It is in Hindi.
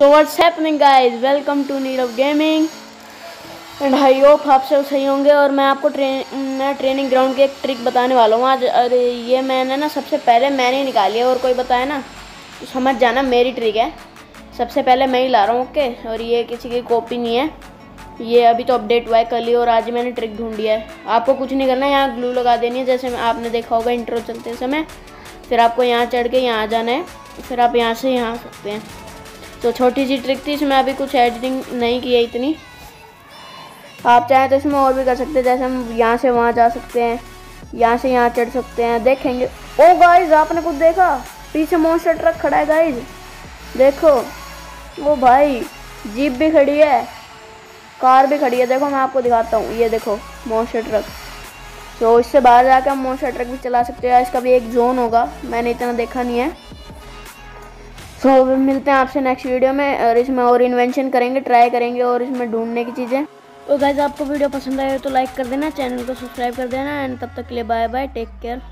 तो what's happening guys welcome to Nirav gaming and I hope आप सब सही होंगे और मैं आपको ट्रेन मैं ट्रेनिंग ग्राउंड की एक ट्रिक बताने वाला हूँ। आज, अरे, ये मैंने ना सबसे पहले मैंने ही निकाली है और कोई बताया ना तो समझ जाना मेरी ट्रिक है। सबसे पहले मैं ही ला रहा हूँ ओके और ये किसी की कॉपी नहीं है। ये अभी तो अपडेट हुआ है, कल ही और आज मैंने ट्रिक ढूंढी है। आपको कुछ नहीं करना है यहाँ ग्लू लगा देनी है, जैसे आपने देखा होगा इंट्रो चलते समय। फिर आपको यहाँ चढ़ के यहाँ आ जाना है। फिर आप यहाँ से यहाँ आ सकते हैं। तो छोटी सी ट्रिक थी, इसमें अभी कुछ एडिटिंग नहीं की है इतनी। आप चाहें तो इसमें और भी कर सकते हैं, जैसे हम यहाँ से वहाँ जा सकते हैं, यहाँ से यहाँ चढ़ सकते हैं, देखेंगे। ओ गाइज़ आपने कुछ देखा? पीछे मोस्टर ट्रक खड़ा है गाइज़ देखो, वो भाई, जीप भी खड़ी है। कार भी खड़ी है, देखो मैं आपको दिखाता हूँ, ये देखो मोशर ट्रक तो इससे बाहर जाकर हम मोशर ट्रक भी चला सकते हैं, इसका भी एक जोन होगा, मैंने इतना देखा नहीं है। सो तो मिलते हैं आपसे नेक्स्ट वीडियो में, और इसमें और इन्वेंशन करेंगे ट्राई करेंगे, और इसमें ढूँढने की चीज़ें। तो गाइज़ आपको वीडियो पसंद आए तो लाइक कर देना चैनल को सब्सक्राइब कर देना एंड तब तक के लिए बाय बाय टेक केयर